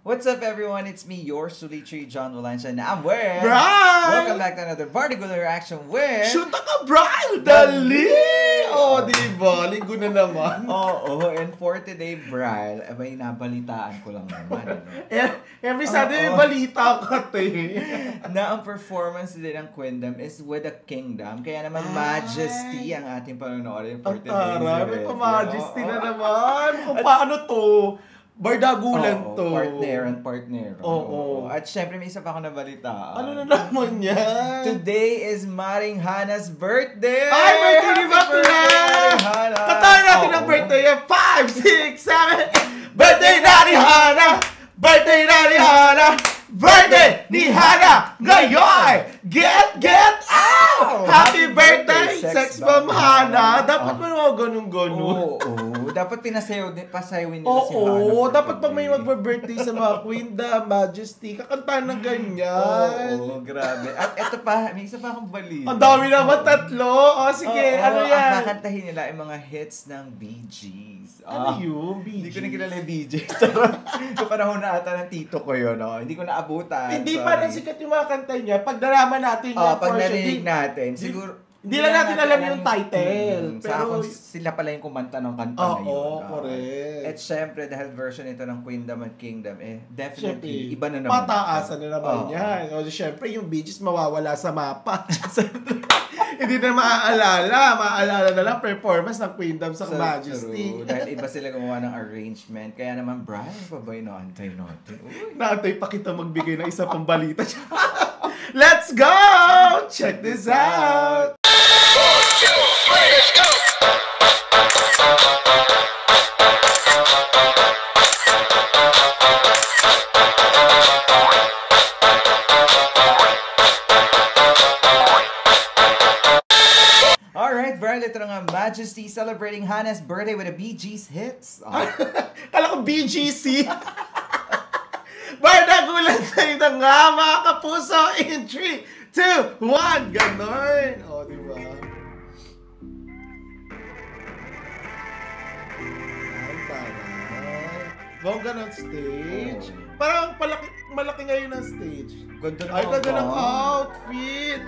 What's up, everyone? It's me, your Sulitri John Valencia, and I'm with... Brian! Welcome back to another particular reaction with... Shoot ka, Brian! Dali! Oh, di ba? Linggo na naman. Oo, oh, and for today, Brian, eh, may nabalitaan ko lang naman. Ano? Eh, Every Sunday may Oo. balita ka, te. na ang performance din ng Queendom is with a kingdom. Kaya naman Ay. Majesty ang ating panonoodin for Ang today's taray, may pa-majesty na Oo. naman. Kung paano to? Bardagulan Oo, to. Partner and partner. Oo. At syempre, may isa pa ako nabalitaan. Ano na naman yan? Today is Maring Hana's birthday! Ay, birthday ni Bakla! Katayin natin ang Oo. birthday niya. 5, 6, 7, Birthday na ni Hana! Birthday na ni Hana! Birthday ni Hana! Ngayon! Get, get out! Happy Happy birthday, birthday, Sex Bomb Hana! Dapat Oh. mo naman ganun-ganun. Oo. Dapat pinasayaw din, pasayawin nila si Hana. Oo, dapat pag may magbe-birthday sa mga Queen the Majesty, kakantahan ng ganyan. Oo, grabe. At eto pa, may isa pa akong balita. Ang dami naman, tatlo. O, sige, Oo, ano yan? Ang kakantahin nila ay mga hits ng Bee Gees. Ano Ah, yun? Hindi ko na kilala yung Bee Gees. Yung panahon na ata ng tito ko yun. No? Hindi ko naabutan. Hindi sorry. pa rin sikat yung mga kanta niya. Pag nalaman natin Ah, yung pag narinig natin, siguro... hindi lang natin alam yung title, Mm, pero- Sa kung sila pala yung kumanta ng kanta Oo, na yun. Ah. correct. At syempre, dahil version ito ng Queendom at Kingdom, eh, definitely, Siyempre, iba na naman. pataasan na naman Oo. yan. O, siyempre, yung beaches mawawala sa mapa. Hindi na maaalala. Maaalala na lang performance ng Queendom sa So, Majesty. true. Dahil iba sila gumawa ng arrangement. Kaya naman, Brian, pa ba yung naantay natin? Naantay pa kita magbigay ng isa pang balita. Let's go! Check this out! Majesty celebrating Hannah's birthday with a Bee Gees hits. Ah, Kala ko BGC. Bardagulan tayo na nga, mga kapuso, in 3, 2, 1, ganon. Bongga ng stage. Oo. Parang palaki, malaki ngayon ang stage. Ganda ng Ay, ganda ng outfit.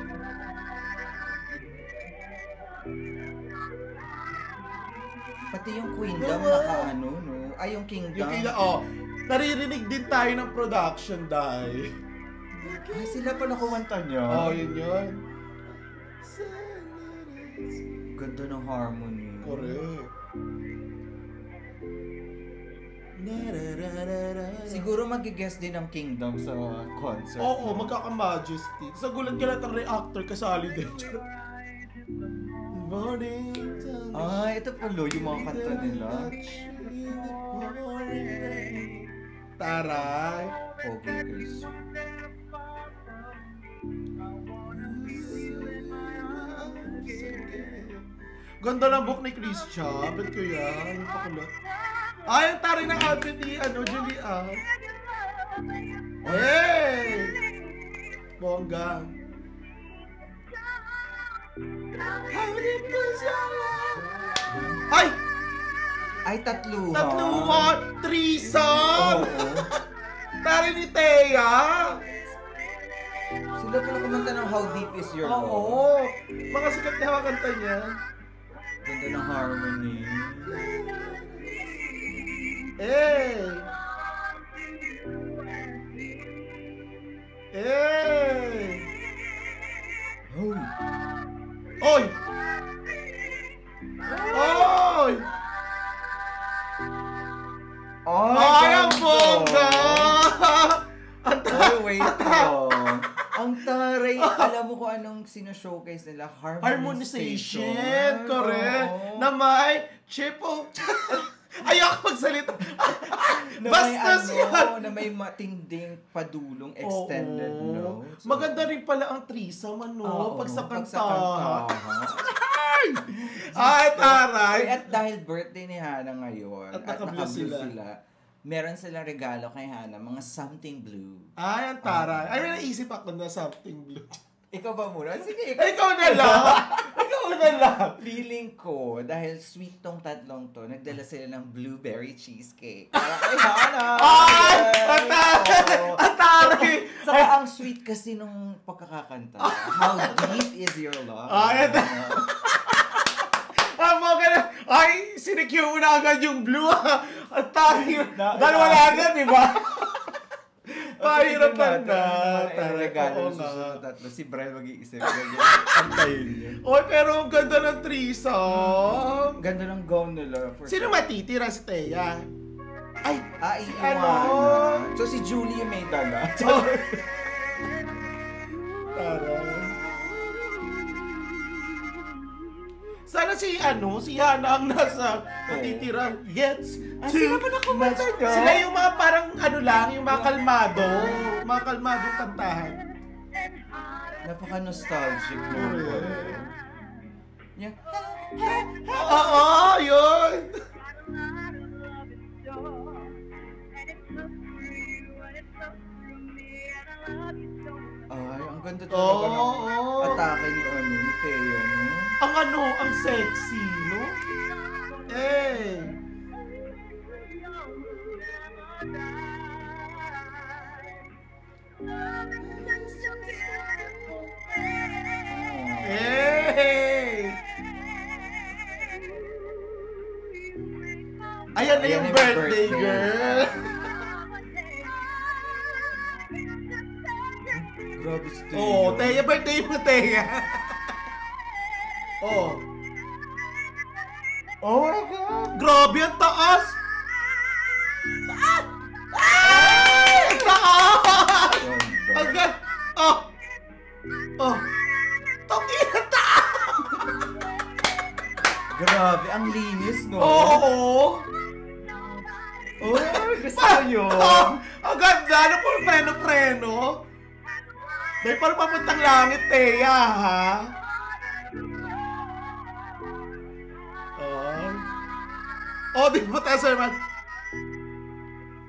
Pati yung Queendom Diba? naka ano, no? Ay, yung Kingdom. Yung kila, oh, naririnig din tayo ng production dahil. Ay, sila pala kumanta niya. Oh, yun yun. Ganda ng harmony. Correct. Siguro mag-guest din ng Kingdom sa concert. Oo, magkaka-majesty. Sa gulat ka lahat ng reactor kasali din. Morning. Ah, ito pala yung mga kanta nila. Taray. Okay, guys. Ganda ng book ni Christian. Ba't ko yan? Ano pa? Ay, ang taray ng outfit ni ano, Julie ah. Hey! Bongga. Ay! Ay, tatlo. Tatlo one, threesome! Oo. Tari ni Thea! Sila pala kumanta ng How Deep Is Your Love. Oo! Mga sikat na kanta niya. Ganda ng harmony. Eh! Eh! Hoy! Oy! Oy! Ay, Ay, ang bongga! Ang Ay, wait. Ang taray, alam mo kung anong sino-showcase nila? Harmonization. Harmonization! Correct! Oo. Na may triple... Ayoko magsalita. Na may Bastos ano, yan! na may matinding padulong extended Oo. notes. Maganda rin pala ang threesome, ano? Oo, pag sa pag kantahan. Ay, taray! Ay, at dahil birthday ni Hana ngayon, At at, naka-blue sila. sila. meron silang regalo kay Hana, mga something blue. Ay, ang taray. Ay, may naisip ako na something blue. Ikaw ba muna? Sige, Ay, ikaw na lang! ikaw na lang! Feeling ko, dahil sweet tong tatlong to, nagdala sila ng blueberry cheesecake. Para kay Hana! Ay! Yay! Ang ang sweet kasi nung pagkakakanta. How deep is your love? Ah, ito. Ah, mga ganun. Ay, sinikyo mo na agad yung blue. ah. At tayo. Na- Dahil wala agad, di ba? Pahirapan na. Ang regalo Oo ng nga. tatlo. Si Brian mag-iisip. Antayin niya. Oy, pero ang ganda ng threesome. Ganda ng gown nila. For Sino matitira si Thea? Ay, Ah, Si ano? So si Julie yung may dala. oh. Sana si ano, si Hana ang nasa matitira. Gets Ah, to sila pa na kumanta niya? Sila yung mga parang ano lang, yung mga kalmado. Mga kalmadong kantahan. Napaka-nostalgic mo. Yung, Oo, yun. ay, ang ganda talaga ng oo. atake ni ano, ni Teo, no? Ang ano, ang sexy, no? Eh. Hey! Ayan na Ayan yung na yung birthday, girl. Grabe si Teo. Oh, Teya, birthday mo, Teya. oh. Oh my God! Grabe ang taas! Ah! Ang taas! Ang gan... Oh! Oh! Toki na taas! Grabe, ang linis, no? Oo! Oh, gusto ko yun. Oh! Ang ganda! Ano po preno-preno? May parang papuntang langit, Teya, ha? Oh, di ba tayo sa naman?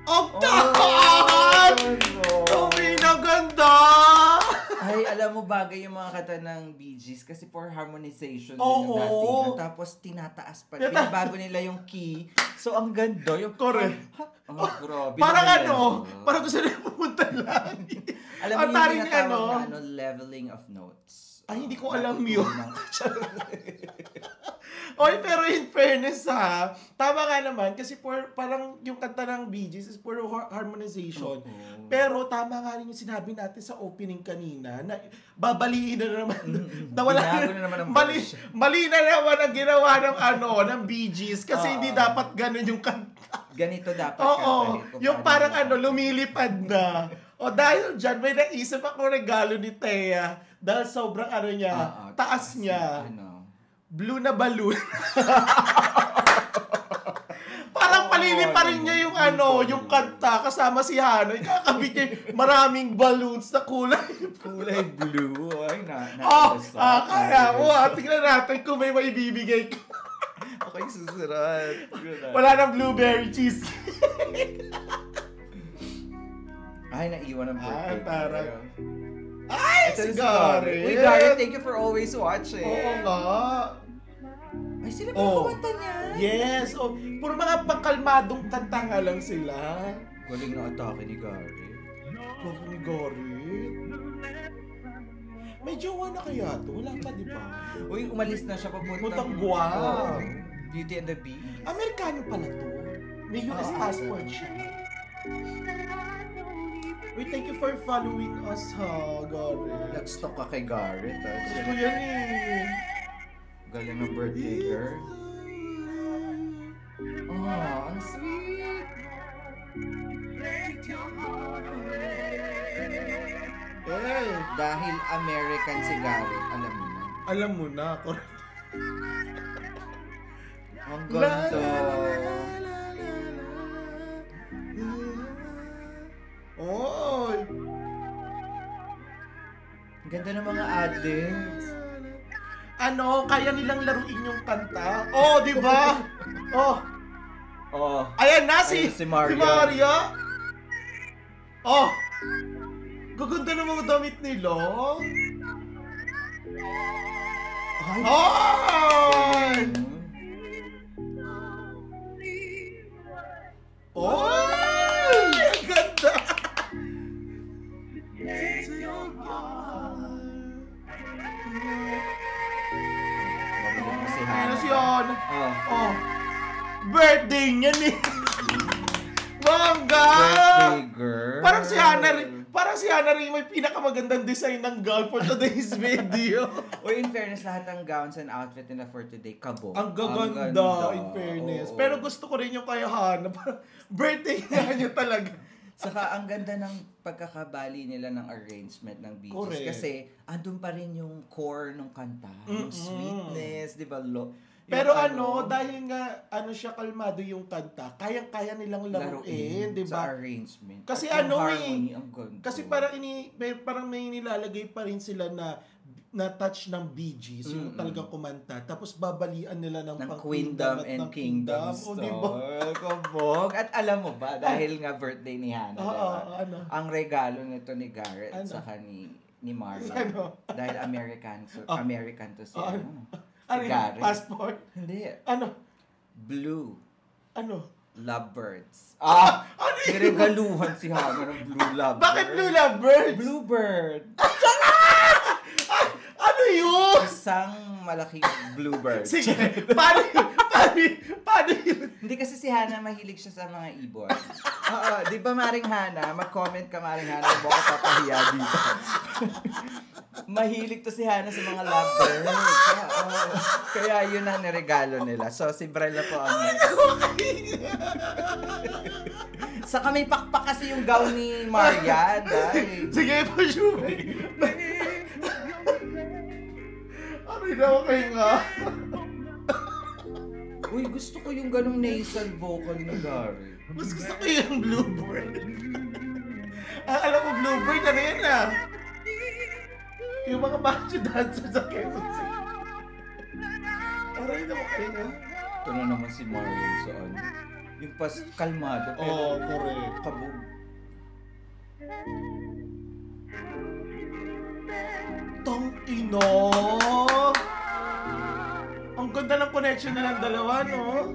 Ang taas! Oh, pinaganda! Ay, alam mo, bagay yung mga kanta ng Bee Gees kasi for harmonization din Oo. yung dating. Tapos tinataas pa. Binabago nila yung key. So, ang ganda. Yung, Correct. Ha? Oh, grabe. Parang ano, parang gusto nila pumunta lang. Alam mo yung tinatawag ano? na ano, leveling of notes. Ay, hindi Ah, ko alam yun. Oy, pero in fairness ha, tama nga naman kasi for, parang yung kanta ng Bee Gees is for har- harmonization. Oo. Pero tama nga rin yung sinabi natin sa opening kanina na babaliin na naman. na wala Binago na naman ang mali, mali na naman ang ginawa ng ano, ng Bee Gees kasi Oo. hindi dapat ganun yung kanta. Ganito dapat Oo, kung yung paano parang ano, lumilipad na. O dahil dyan, may naisip ako regalo ni Thea dahil sobrang ano niya, Oo, taas niya. Ano? Blue na balloon. Parang palili pa rin niya yung ano, yung kanta kasama si Hana. Kakabit niya yung maraming balloons na kulay. Kulay blue. Ay, na, na Oh, ah, kaya mo ah. Tingnan natin kung may maibibigay ka. Ako yung susurat. Wala nang blueberry cheesecake. Ay, naiwan ang birthday. Ah, taray. ko. Ay, Ito si. Uy, Garrett, thank you for always watching. Oo nga. Ay, sila pa Oh. kumanta niya. Yes. Oh, puro mga pangkalmadong kanta nga lang sila. Galing na atake ni Garrett. Love ni Garrett. May jowa na kaya to? Wala pa, di ba? Uy, umalis na siya papuntang... Puntang Guam. Oo. Beauty and the Beast. Amerikano pala to. May US Ah, passport siya. Wait, thank you for following us, ha, Garrett. Nag-stalk ka kay Garrett. ah. Gusto ko yan eh. Galing ng birthday girl. Oh, ang sweet. Eh, Dahil American si Garrett, alam mo na. alam mo na. correct. Ang la. Oy! Ganda ng mga ad-libs. Ano, kaya nilang laruin yung kanta? Oh, di ba? Oh, Oh. ayan na si, Ayun, si Maria. Si Maria. Oh! Gaganda ng mga damit nila. Ay. Ay! Oh. Hana rin may pinakamagandang design ng gown for today's video. o in fairness, lahat ng gowns and outfit nila for today, kabo. Ang gaganda, in fairness. Oo. Pero gusto ko rin yung kay Hana. Birthday niya talaga. Saka ang ganda ng pagkakabali nila ng arrangement ng Bee Gees. Kasi andun pa rin yung core ng kanta. Mm-hmm. Yung sweetness, di ba? Lo- pero ano, ano, dahil nga ano siya kalmado yung kanta, kayang-kaya nilang laruin, 'di ba? Sa arrangement. Kasi At ano eh, kasi parang ini may, parang may nilalagay pa rin sila na na touch ng Bee Gees, mm-hmm. yung talagang kumanta. Tapos babalian nila ng, ng Queendom and ng Kingdom. Kingdom. O, diba? Kubog. At alam mo ba, dahil nga birthday ni Hannah, oh, diba? ano? ang regalo nito ni Garrett ano? sa ni ni Marlon. Ano? Dahil American, so, oh. American to siya. Oh, ano? Ano yung passport? Hindi. Ano? Blue. Ano? Lovebirds. Ah! ano yun? Niregaluhan si Hannah ng blue lovebird. Bakit blue lovebirds? Bluebird. ano yun? Isang malaking bluebird. Sige, paano yun? Paano, paano yun? Hindi kasi si Hannah mahilig siya sa mga ibon. Oo, di ba Maring Hannah? Mag-comment ka Maring Hannah. Baka papahiya dito. Mahilig to si Hannah sa mga lovebirds. Oo. Kaya yun ang niregalo nila. So, si Brella po ang... sa kami pakpak kasi yung gown ni Marian. Sige Shumi. Aray na okay nga. Uy, gusto ko yung ganong nasal vocal ni Gary. Mas gusto ko yung Bluebird. ah, alam ko Bluebird, ano yan ah? Yung mga macho dancer sa Quezon City. Aray na okay nga. Ito na naman si Marlon sa ano. Yung pas kalmado pero oh, correct. kabog. Tong ino! Ang ganda ng connection na ng dalawa, no?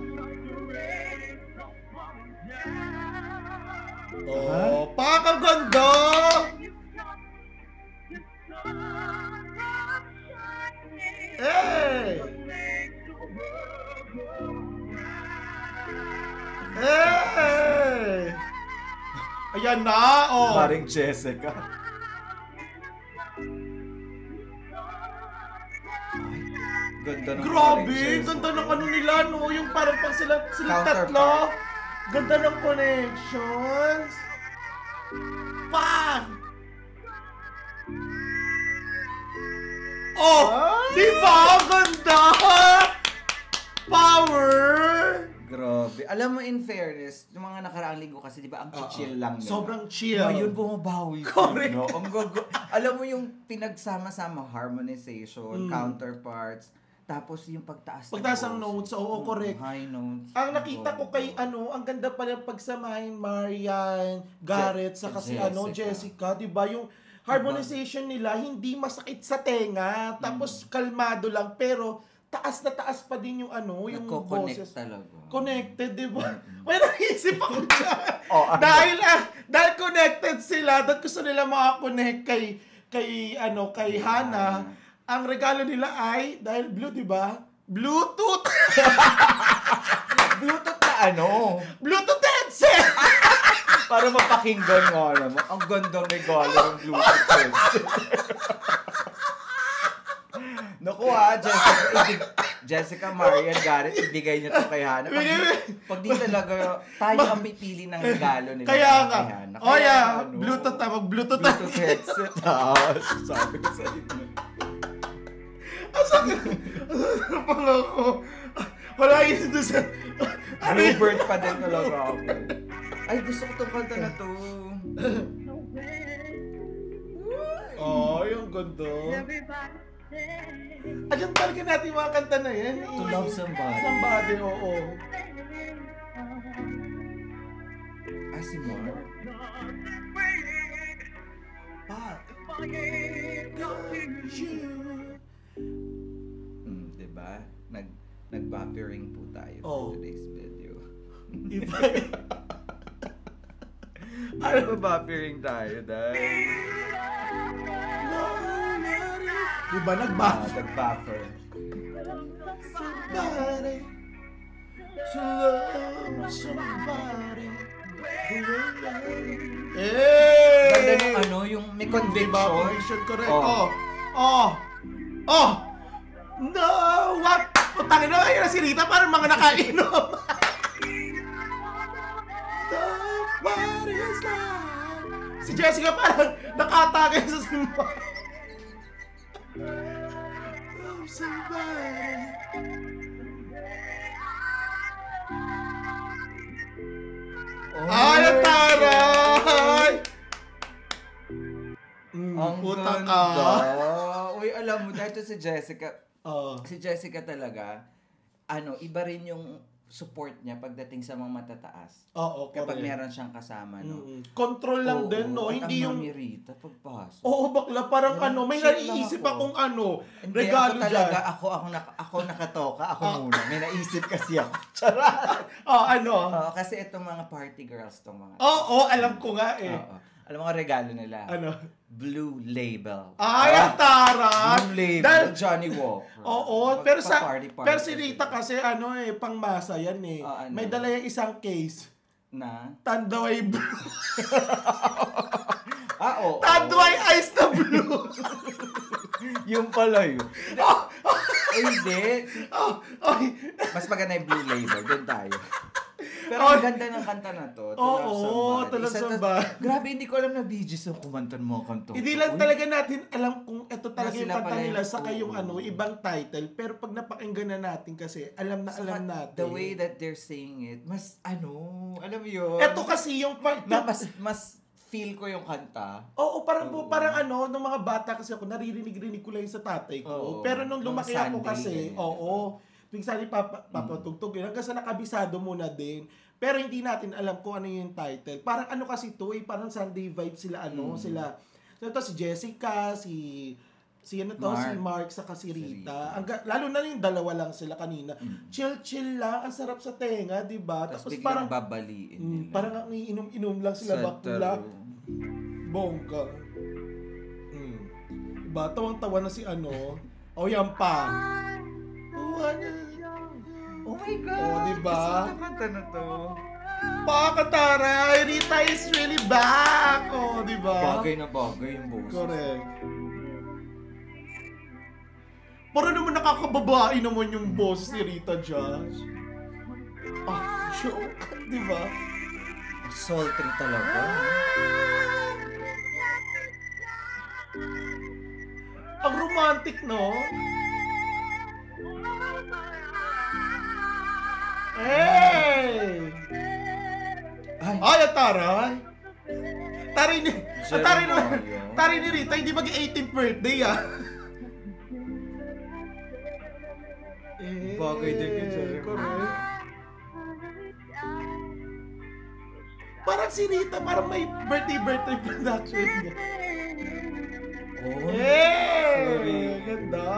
Oh, pakaganda! Hey! Hey! Ayan na, oh! Maring Jessica. Ganda ng Grabe! Ganda ng ano nila, no? Yung parang pang sila, sila tatlo. Ganda ng connections. Bang! Oh! Ay! Di ba? Ganda! Power! Grabe. Alam mo, in fairness, yung mga nakaraang linggo kasi, di ba, ang chill lang nila. Sobrang chill. Ngayon, bumabawi. Correct. No? Ang gugu- Alam mo yung pinagsama-sama, harmonization, mm. counterparts, tapos yung pagtaas Pagtaas ng notes, oo, correct. High notes. Ang nakita ko kay ano, ang ganda pala pagsamahin Marian, Garrett, sa kasi ano, Jessica, 'di ba? Yung harmonization nila hindi masakit sa tenga, tapos mm. kalmado lang pero taas na taas pa din yung ano, yung boses. talaga. Connected, di ba? May naisip ako dyan. oh, ano? dahil, ah, dahil connected sila, dahil gusto nila makakonect kay, kay, ano, kay Hana. Ang regalo nila ay, dahil blue, di ba? Bluetooth! Bluetooth na ano? Bluetooth headset! Para mapakinggan nga naman. Ang gandang regalo ng Bluetooth headset. Naku ha, Jessica, Jessica, Marian, Garrett, ibigay niyo to kay Hana. Pag, pag di talaga, tayo ang pipili ng regalo nila Kaya nga. Kaya, oh yeah, ano, Bluetooth na, mag-Bluetooth na. Bluetooth headset. Ah, sabi ko sa inyo. Asan na pala ako? Wala yun doon sa... Ano Bluebird pa din talaga ako. Ay, gusto ko tong kanta na to. Oh, yung ganda. Alam talaga natin mga kanta na yan. To love somebody. Somebody, oo. Ah, si Mar. But, hmm, diba? Nag, nag-buffering po tayo oh. for today's video. If ano ba buffering tayo dahil? Di ba nag-buff? Uh, nag-buffer. Somebody to love somebody. Hey! conviction. Diba? Conviction, correct. Oh. Oh. Oh. Oh. No, what? Putangin na kayo na si Rita parang mga nakainom. Si Jessica parang nakatagay sa simba. Oh, somebody. Oh Ay, taray! Mm, Ang puta ka. Uy, alam mo, dahil to si Jessica, Oh. si Jessica talaga, ano, iba rin yung support niya pagdating sa mga matataas. Oo, Kapag correct. meron siyang kasama, no? Mm, Control lang Oo, din, no? at Hindi yung... Mami Rita, pagpasok. Oo, bakla, parang No, ano, may naiisip ako. akong ano, Hindi, regalo ako talaga, dyan. ako, ako, nak- ako nakatoka, ako Ah. muna. May naisip kasi ako. Charot! Oh, ano? Oo, kasi itong mga party girls, tong mga... Oo, alam ko nga eh. Oo. Alam mo ang regalo nila? Ano? Blue Label. Ay, ang taray! Blue Label. Dahil- Johnny Walker. Oo, Pag- pero sa pa-party, party pero si. Rita kasi ano eh, pangmasa yan eh. Ah, ano? May dala yung isang case. Na? Tandaway blue. Ah, oo. Tandaway ice na blue. Yung pala yun. Eh, hindi. oh, oy. Mas maganda yung Blue Label. Doon tayo. Pero Oh. ang ganda ng kanta na to. Oo, Love Isa to- Somebody. Grabe, hindi ko alam na Bee Gees yung kumantan mo kanta. Hindi lang talaga natin alam kung ito talaga yung kanta nila yung oo. ano, ibang title. Pero pag napakinggan na natin kasi, alam na alam natin. The way that they're saying it, mas ano, alam mo yun. Ito kasi yung part na mas, mas feel ko yung kanta. Oo, parang Oo. parang ano, nung mga bata kasi ako, naririnig-rinig ko lang sa tatay ko. Oo. Pero nung lumaki ako kasi, ganyan. oo, minsan papa, papatugtog yun. Hanggang sa nakabisado muna din. Pero hindi natin alam kung ano yung title. Parang ano kasi to eh, parang Sunday vibe sila ano, Mm. sila. So ito si Jessica, si si ano to, Mark. si Mark saka si Rita. Ang, lalo na yung dalawa lang sila kanina. Mm. Chill-chill lang, ang sarap sa tenga, 'di ba? Tapos Tapos parang babaliin mm, nila. parang ang iinom-inom lang sila Sa bakla. Bongga. Mm. Diba? Tawang-tawa na si ano. O yan pa. Oh, ano? Oh my God! Oh, diba? Gusto ko kanta na to. Pakataray! Rita is really back! Oh, diba? Bagay na bagay yung boses. Correct. Para naman nakakababae naman yung boses ni Rita Josh. Ah, joke. Diba? Sultry talaga. Ang romantic, no? Hey! Ay, Ay, taray! Taray ni... Ang taray ni... Taray ni Rita, hindi mag 18th birthday, ah! Eh, Bagay din kay Jeremiah. correct. Parang si Rita, parang may birthday-birthday production niya. oh, Hey! sorry. Ganda!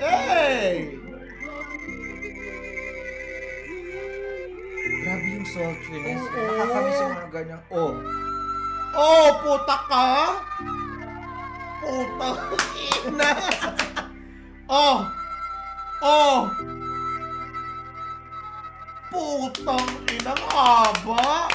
Hey! Grabe yung sultriness. Oo. Nakakamiss yung mga ganyan. Oh, Oh, puta ka! Puta ina! oh! Oh! Putang ina ang haba!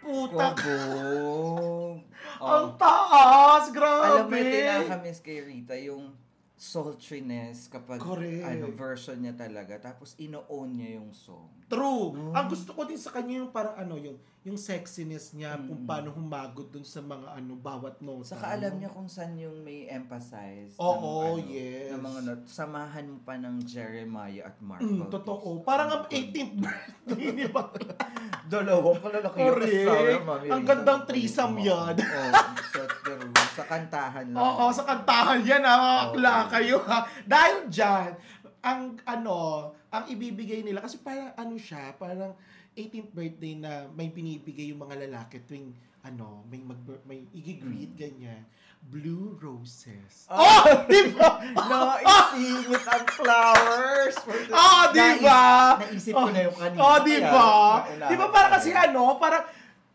Puta ka! kabog. Ang Oh. taas! Grabe! Alam mo, tinakamiss kay Rita, yung sultriness kapag Correct. ano version niya talaga tapos ino-own niya yung song. True. Mm. Ang gusto ko din sa kanya yung parang ano, yung yung sexiness niya, kung Mm. paano humagod dun sa mga ano, bawat nota. Saka alam niya kung saan yung may emphasize. Oo, ng, ano, yes. Ng mga note. Samahan mo pa ng Jeremiah at Mark. Mm, Bautista. totoo. Parang ang 18th birthday ni Bakla. Dalawang kalalaki yung kasama, Ang gandang threesome yan. Pero sa kantahan lang. Oo, sa kantahan yan ha, mga akla kayo ha. Dahil dyan, ang ano, ang ibibigay nila, kasi parang ano siya, parang 18th birthday na may binibigay yung mga lalaki tuwing ano, may mag may igigreet ganyan. Blue roses. Oh, Oh, di ba? Naisingit ang flowers. the- Oh, di ba? Nais- Naisip ko na yung kanina. Oh, di ba? Di ba na kasi ano, parang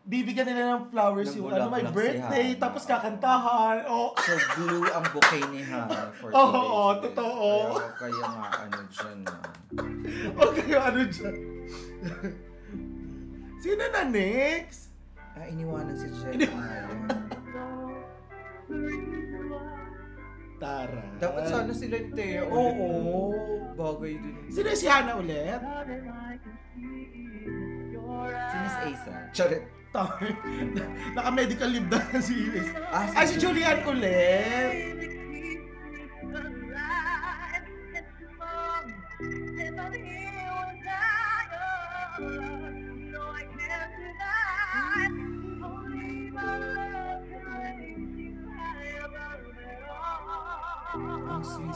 bibigyan nila ng flowers Ng yung ano, si birthday, Hana. tapos kakantahan. Oh, So, blue ang bouquet ni Hannah for Oo, today's day. totoo. Kaya, kaya nga, ano dyan. ah. okay, ano dyan? Sino na next? Ah, iniwanan si Jen. Tara. Dapat sana sila ni Thea. Oo. Bagay din. Sino si Hana ulit? Si Miss Asa. Charit. Tar. Naka-medical leave na si Iris. Ah, Ay, si Julian ulit.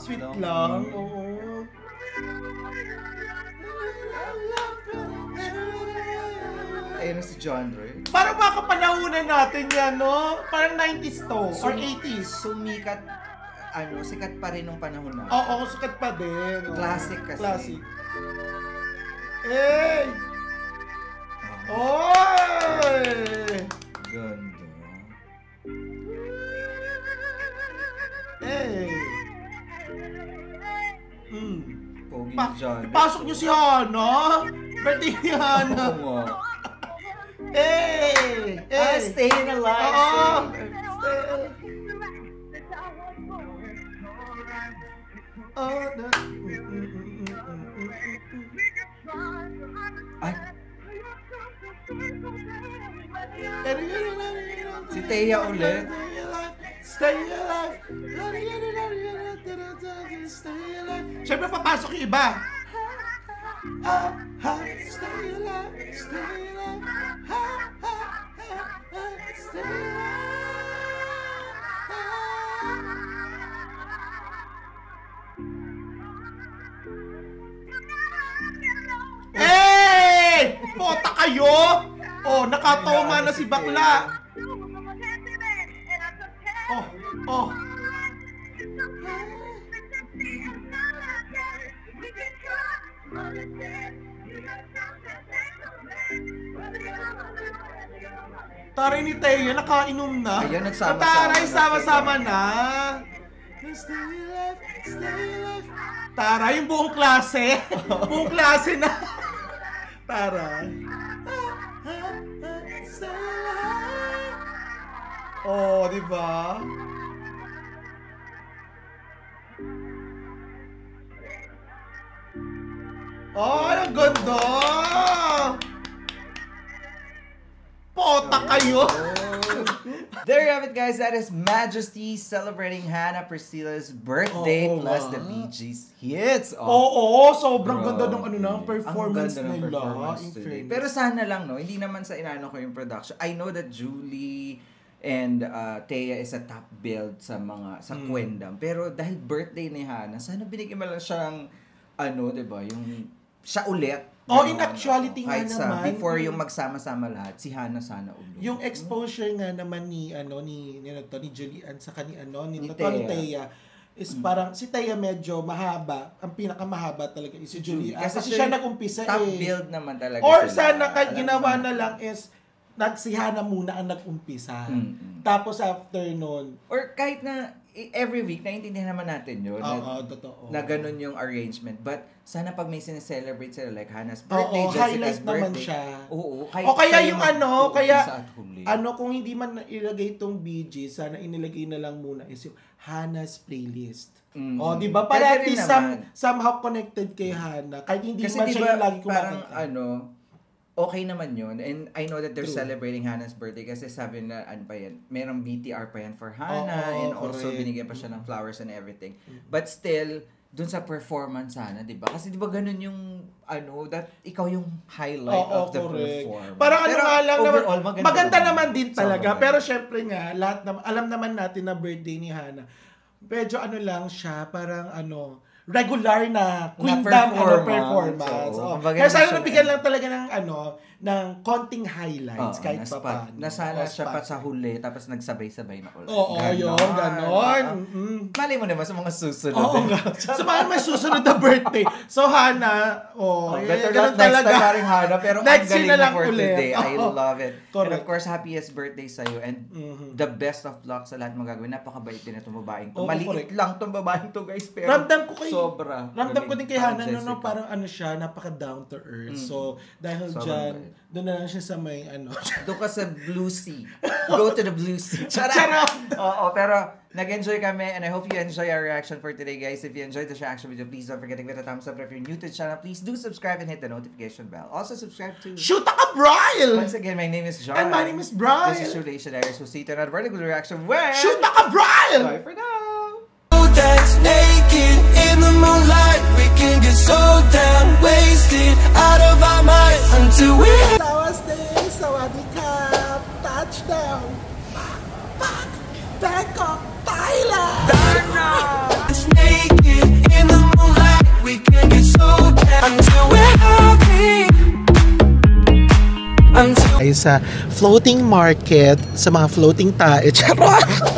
Sweet, lang. Oo. Na si John Ray. Parang mga kapanahunan natin yan, no? Parang 90s to. Or 80s. Sumikat, ano, sikat pa rin nung panahon na. Oo, sukat pa din. Classic kasi. Classic. Eh! Oh, Oy! Ganda. Eh! Mm. Pogi Pa John. ipasok niyo si Hana. Birthday ni Hana. Oo nga. Eh! Eh! Ah, staying alive. Oo! Oh, na. Ay, Si Thea ulit. Stay alive. Stay alive. Siyempre papasok yung iba. Ah, ha, stay alive, stay alive. Ha, ha, ha, ha, stay alive. Eh! Pota kayo! Oh, nakatoma na si bakla. Oh, oh. Taray ni Teo, nakainom na. Ayan, nagsama-sama Taray, sama-sama na. Stay alive, stay alive. Taray, yung buong klase. buong klase na. Alive. Oh, di ba? Ay, ang ganda! Pota kayo! Oh. There you have it, guys. That is Majesty celebrating Hannah Priscilla's birthday Oo plus nga. the Bee Gees hits. Oo, sobrang Bro. ganda ng ano na, performance Ang ganda ng nila. performance fairness. Pero sana lang, no, hindi naman sa inano ko yung production. I know that Julie and uh, Thea is a top build sa mga, sa Mm. Kwendam. Pero dahil birthday ni Hannah, sana binigyan mo lang siyang, ano, di ba, yung, siya ulit. Oh, in actuality nga sa, naman, before mm. yung magsama-sama lahat, si Hannah sana ulit. yung exposure nga naman ni ano ni ni, ano to, ni Julian sa kani ano ni, Ni ni Thea. Thea is parang si Thea medyo mahaba. Ang pinakamahaba talaga is si Julian. Kasi, Kasi siya nag-umpisa top eh. build naman talaga Or sila. sana Alam ginawa na lang is nagsihana muna ang nag-umpisa. Mm-mm. Tapos after nun, Or kahit na every week, naiintindihan naman natin yun. na, oo, totoo. na ganun yung arrangement. But sana pag may sineselebrate sila like Hannah's birthday, Jessica's highlight birthday. naman siya. Oo, kahit O kaya yung ano, kaya-. Ano kung hindi man ilagay itong BG, sana inilagay na lang muna is yung Hannah's playlist. Mm. O, di ba? Para at least some, somehow connected kay Hannah. Kahit hindi Kasi man di siya yung lagi parang kumakanta. ano, okay naman yun. And I know that they're True. celebrating Hannah's birthday kasi sabi na, ano pa yan, merong BTR pa yan for Hannah Oo, and also correct. binigyan pa siya ng flowers and everything. But still, dun sa performance sana, di ba? Kasi di ba ganun yung, ano, that ikaw yung highlight Oo, of the correct. performance. Parang ano nga lang naman, maganda, maganda naman din talaga. Sobrang Pero syempre nga, lahat naman, alam naman natin na birthday ni Hannah. Medyo ano lang siya, parang ano, regular na queendom ano, performance. performance. Oo. Oh. Kumbaga Kaya na sana nabigyan lang talaga ng ano, ng konting highlights Oo, kahit na pa paano. Nasana O, siya pa sa huli, tapos nagsabay-sabay na ulit. Oo, yun, ganon. Mm. Malay mo naman sa mga susunod. Oo eh. So, parang may susunod na birthday. So, Hana, oh, Oh, eh, better ganun not next talaga. time Hana, pero Next ang galing na na lang for ulit. today. I Oo. love it. And Correct. of course, happiest birthday sa'yo and Mhm. the best of luck sa lahat magagawin. Napakabait din itong babaeng to. Oo, Maliit correct. lang itong babaeng to, guys. Pero Ramdam ko kay Sobra. Ramdam ko din kay Hana, no, no, parang ano siya, napaka down to earth. So, dahil Sobrang dyan, bait. doon na lang siya sa may ano. Doon ka sa Blue Sea. Go to the Blue Sea. Charot! Charot! Oo, pero nag-enjoy kami and I hope you enjoy our reaction for today, guys. If you enjoyed this reaction video, please don't forget to give it a thumbs up. If you're new to the channel, please do subscribe and hit the notification bell. Also, subscribe to... Shoot ka, Brian! Once again, my name is John. And my name is Brian. This is True Dictionaries. We'll see you to another vertical reaction where... Shoot ka, Brian! Sa floating market, sa mga floating tae. Charot!